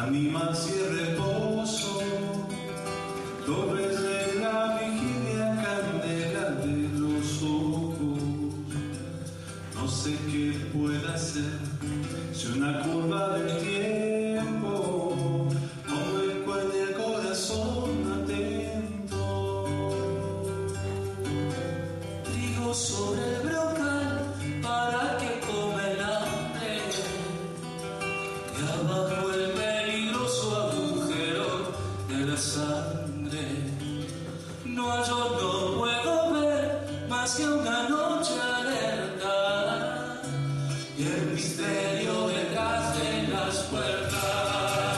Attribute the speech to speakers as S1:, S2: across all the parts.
S1: Animas y reposo, torres de la vigilia, candela de los ojos. No sé qué pueda ser si una curva del tiempo.
S2: No, yo no puedo ver más que una noche alerta y el misterio detrás de las puertas.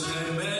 S2: Você merece.